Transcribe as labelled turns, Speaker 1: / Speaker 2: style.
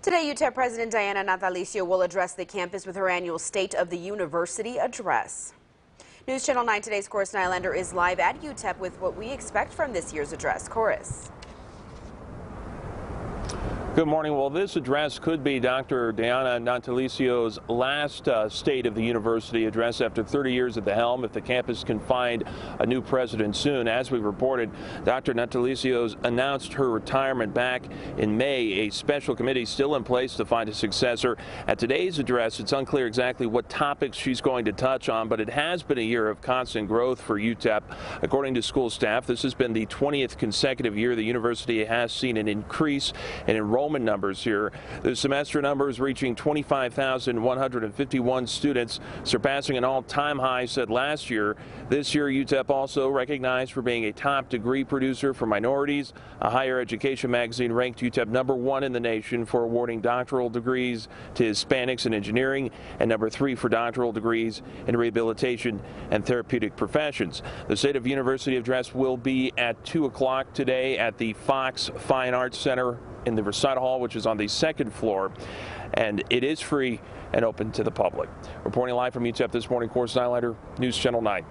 Speaker 1: Today, UTEP President Diana Natalicio will address the campus with her annual State of the University address. News Channel 9 today's Chorus Nylander is live at UTEP with what we expect from this year's address. Chorus.
Speaker 2: Good morning. Well, this address could be Dr. Diana Natalicio's last uh, State of the University address after 30 years at the helm if the campus can find a new president soon. As we reported, Dr. Natalicio's announced her retirement back in May. A special committee still in place to find a successor. At today's address, it's unclear exactly what topics she's going to touch on, but it has been a year of constant growth for UTEP. According to school staff, this has been the 20th consecutive year the university has seen an increase in enrollment enrollment numbers here. The semester numbers reaching 25,151 students, surpassing an all-time high set last year. This year, UTEP also recognized for being a top degree producer for minorities. A higher education magazine ranked UTEP number one in the nation for awarding doctoral degrees to Hispanics in engineering and number three for doctoral degrees in rehabilitation and therapeutic professions. The State of University address will be at 2 o'clock today at the Fox Fine Arts Center in the recital hall, which is on the second floor, and it is free and open to the public. Reporting live from UTEP this morning, Chorus Nylander, News Channel 9.